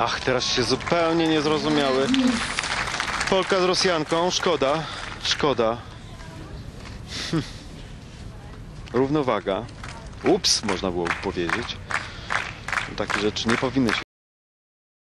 Ach, teraz się zupełnie nie zrozumiały. Polka z Rosjanką, szkoda, szkoda. Hm. Równowaga. Ups, można było powiedzieć. Takie rzeczy nie powinny się